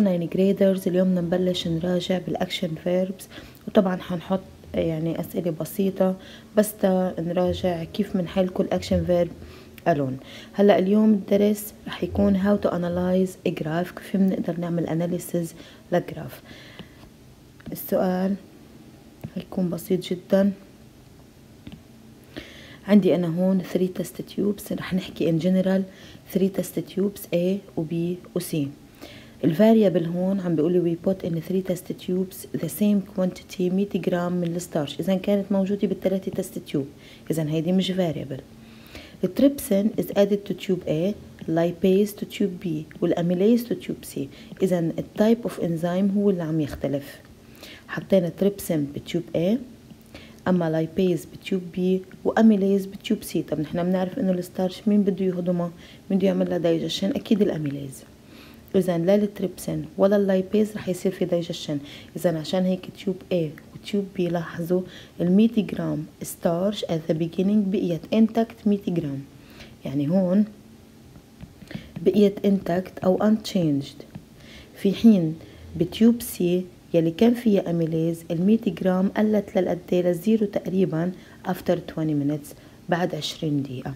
hello nine graders اليوم نبلش نراجع بال action verbs وطبعا حنحط يعني أسئلة بسيطة بس نراجع كيف بنحل كل action verb alone هلأ اليوم الدرس رح يكون how to analyze graph كيف بنقدر نعمل analysis ل graph السؤال هيكون بسيط جدا. عندي أنا هون 3 test tubes رح نحكي in general 3 test tubes A و B و C. ال variable هون عم بيقول لي we put in 3 test tubes the same quantity 100 جرام من ال starch. إذا كانت موجودة بالثلاثة test tube إذا هيدي مش variable ال trypsin is added to tube A lipase to tube B وال amylase to tube C. إذا ال type of enzyme هو اللي عم يختلف. حطينا trypsin ب tube A أما lipase ب tube B و amylase ب tube C طب نحن بنعرف إنه ال starch مين بده يهضمها مين بده يعمل لها دايجيشن أكيد ال amylase إذا لا التريبسين ولا ال lipase رح يصير في دايجيشن. إذا عشان هيك tube A و tube B لاحظوا ال 100 جرام starch at the beginning بقيت intact 100 جرام. يعني هون بقيت intact أو unchanged. في حين ب tube C يلي كان فيها amylase ال 100 جرام قلت للقديه لل zero تقريبا after 20 minutes بعد 20 دقيقة.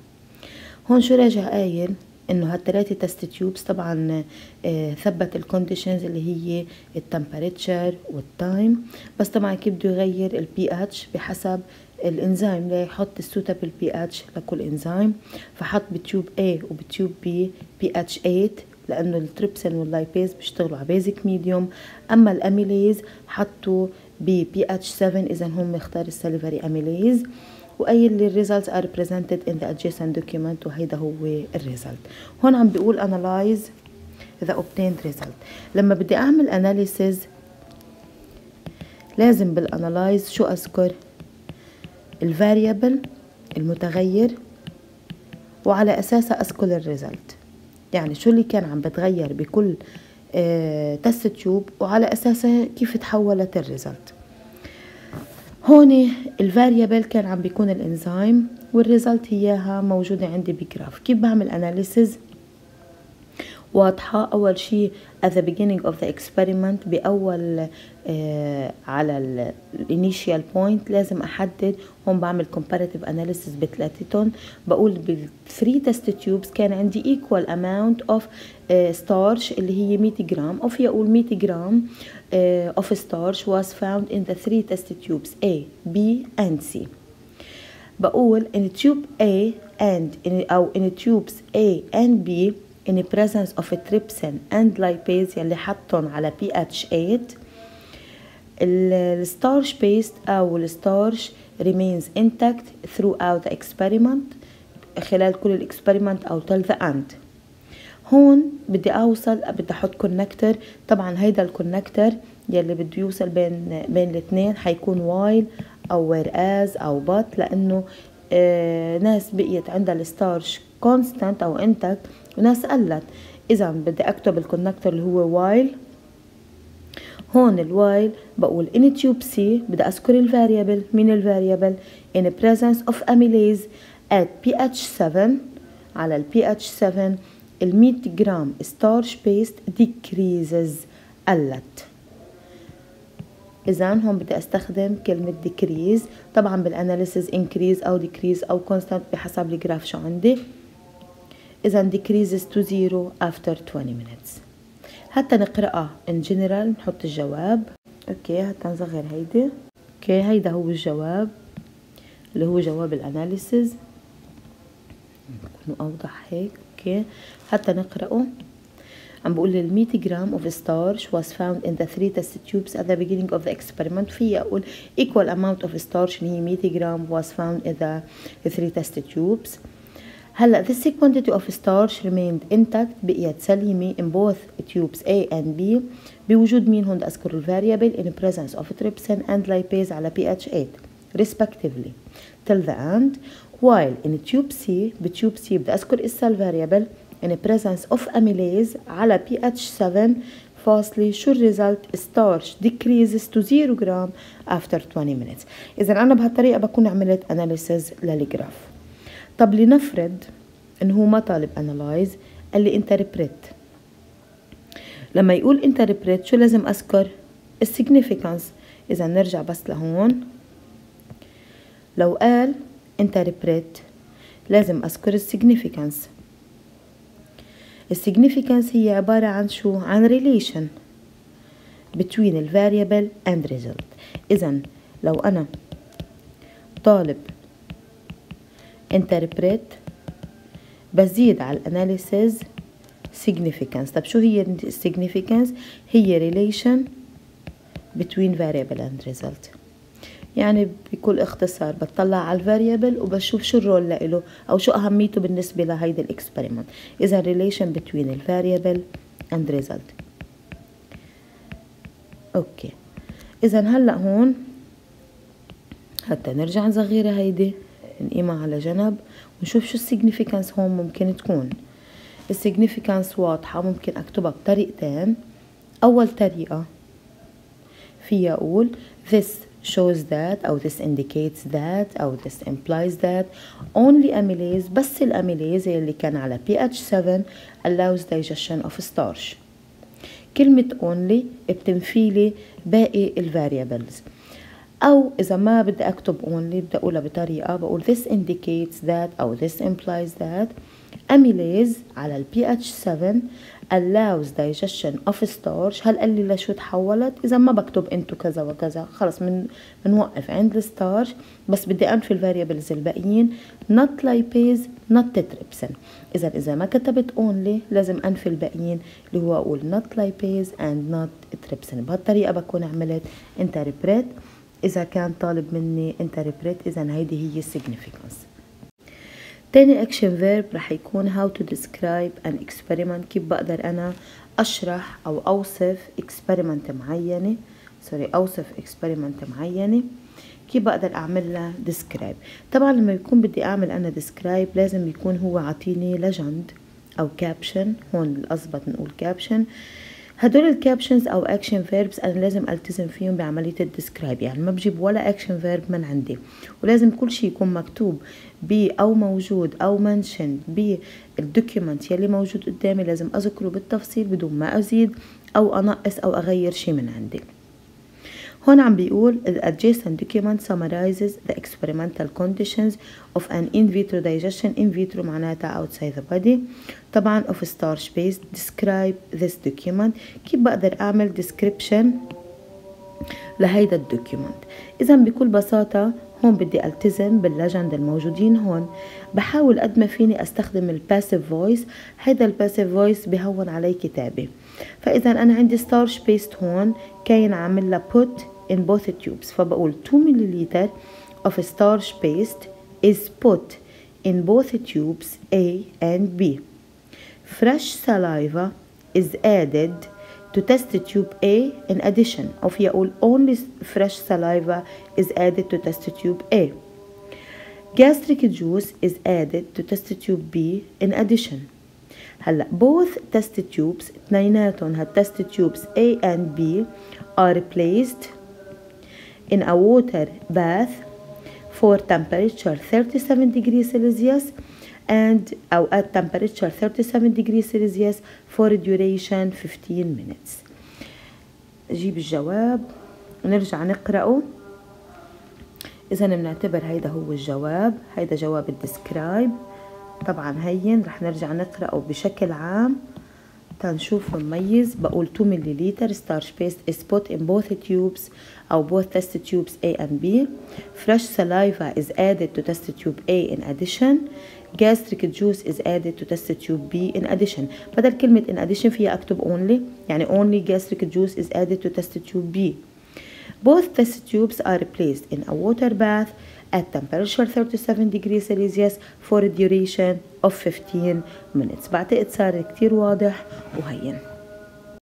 هون شو راجع قايل؟ إنه هالثلاثه test tubes طبعا آه ثبت ال conditions اللي هي ال temperature وال time بس طبعا كيف بده يغير البي اتش بحسب الانزيم ليحط ال suitable pH لكل انزيم فحط ب tube A وب tube B pH 8 لأنه ال trypsin وال lipase بيشتغلوا على basic medium أما ال amylase حطوا ب بي اتش 7 اذا هم مختار ال salivary amylase وقايل لي ال results are presented in the adjacent document وهيدا هو ال result هون عم بيقول analyze the obtained result. لما بدي أعمل analysis لازم بال analyze شو أذكر؟ ال variable المتغير وعلى أساسها أذكر ال result يعني شو اللي كان عم بتغير بكل آه test tube وعلى أساسها كيف تحولت ال result هون ال variable كان عم بيكون الإنزيم وال result هياها موجودة عندي ب graph. كيف بعمل analysis واضحة أول شيء at the beginning of the experiment بأول آه على ال initial point لازم أحدد هون بعمل comparative analysis بثلاثتهم بقول بال 3 test tubes كان عندي equal amount of آه starch اللي هي 100 جرام أو في أقول 100 جرام آه of starch was found in the 3 test tubes A, B and C بقول in tube A and in أو in tubes A and B in the presence of trypsin and lipase يلي حطهم على pH 8 الستارش بيست أو الستارش remains intact throughout the experiment خلال كل ال experiment أو till the end. هون بدي أوصل بدي أحط connector طبعا هيدا ال connector يلي بده يوصل بين بين الاثنين حيكون while أو whereas أو but لأنه آه ناس بقيت عندها ال starch constant أو intact وناس قلت إذا بدي أكتب ال connector اللي هو while هون ال while بقول in tube C بدي أذكر ال variable. مين ال variable؟ In presence of amylase at pH 7 على ال pH 7 ال 100 جرام starch paste decreases قلت. إذا هون بدي أستخدم كلمة decrease. طبعا بال analysis increase أو decrease أو constant بحسب ال graph شو عندي. إذا decreases to zero after 20 minutes حتى نقرأها in general نحط الجواب okay حتى نصغر هيدي okay هيدا هو الجواب اللي هو جواب ال analysis بكون أوضح هيك okay حتى نقرأه عم بقول ال 100 جرام of starch was found in the three test tubes at the beginning of the experiment في أقول equal amount of starch اللي هي 100 جرام was found in the three test tubes هلا this quantity of starch remained intact بقيت سليمة in both tubes A and B بوجود مين هون أذكر ال variable in presence of trypsin and lipase على pH 8 respectively till the end while in tube C ب tube C بدي أذكر إسا ال variable in presence of amylase على pH 7 فاصلة شو ال result starch decreases to 0 جرام after 20 minutes إذا أنا بهالطريقة بكون عملت analysis لل graph طب لنفرض انه هو ما طالب analyze قال لي interpret لما يقول interpret شو لازم أذكر؟ ال significance إذا نرجع بس لهون. لو قال interpret لازم أذكر ال significance ال significance هي عبارة عن شو؟ عن relation between variable and result. إذا لو أنا طالب interpret بزيد على ال analysis significance. طب شو هي significance هي relation between variable and result. يعني بكل اختصار بطلع على ال variable وبشوف شو ال role لإله أو شو أهميته بالنسبة لهيدا ال experiment إذا relation between ال variable and result. okay. إذا هلأ هون حتى نرجع نصغرها هيدي. نقيمها على جنب ونشوف شو ال significance هون ممكن تكون. ال significance واضحة ممكن أكتبها بطريقتين. أول طريقة فيها أقول this shows that أو this indicates that أو this implies that. Only amylase بس ال amylase اللي كان على pH 7 allows digestion of starch. كلمة only بتنفيلي باقي ال variables أو إذا ما بدي أكتب only بدي أقولها بطريقة بقول this indicates that أو this implies that amylase على ال pH 7 allows digestion of starch. هل قال لي لشو تحولت؟ إذا ما بكتب into كذا وكذا. خلص من بنوقف عند ال starch بس بدي أنفي ال variables الباقيين. Not lipase not trypsin إذا إذا ما كتبت only لازم أنفي الباقيين اللي هو أقول not lipase and not trypsin بهالطريقة بكون عملت interpret إذا كان طالب مني interpret إذا هيدي هي significance. تاني action verb رح يكون how to describe an experiment كيف بقدر أنا أشرح أو أوصف experiment معينة. سوري أوصف experiment معينة. كيف بقدر أعمل لها describe. طبعا لما يكون بدي أعمل أنا describe لازم يكون هو عطيني legend أو caption. هون الأضبط نقول caption. هدول ال captions أو action verbs أنا لازم ألتزم فيهم بعملية ال describe يعني ما بجيب ولا action verb من عندي. ولازم كل شيء يكون مكتوب ب أو موجود أو mentioned بال document يلي موجود قدامي. لازم أذكره بالتفصيل بدون ما أزيد أو أنقص أو أغير شيء من عندي. هون عم بيقول the adjacent document summarizes the experimental conditions of an in vitro digestion in vitro معناتها outside the body. طبعا of starch paste. describe this document. كيف بقدر أعمل description لهيدا ال document اذا بكل بساطة هون بدي ألتزم بال legend الموجودين هون. بحاول قد ما فيني أستخدم ال passive voice هيدا ال passive voice بهون علي كتابي. فاذا أنا عندي starch paste هون. كاين عامل لها put in both tubes فبقول 2 ملل of starch paste is put in both tubes A and B. Fresh saliva is added to test tube A in addition أو في أقول only fresh saliva is added to test tube A. Gastric juice is added to test tube B in addition. هلا both test tubes اثنيناتهم هالتست tubes A and B are placed in a water bath for temperature 37 degrees Celsius and أو at temperature 37 degrees Celsius for duration 15 minutes جيب الجواب ونرجع نقرأه إذا بنعتبر هيدا هو الجواب هيدا جواب الديسكرايب طبعا هين رح نرجع نقرأه بشكل عام تنشوف نميز بقول 2 ملل starch paste is put in both tubes أو both test tubes A and B fresh saliva is added to test tube A in addition gastric juice is added to test tube B in addition بدل كلمة in addition فيها أكتب only يعني only gastric juice is added to test tube B both test tubes are placed in a water bath At temperature 37 degrees Celsius for a duration of 15 minutes بعتقد صار كتير واضح وهين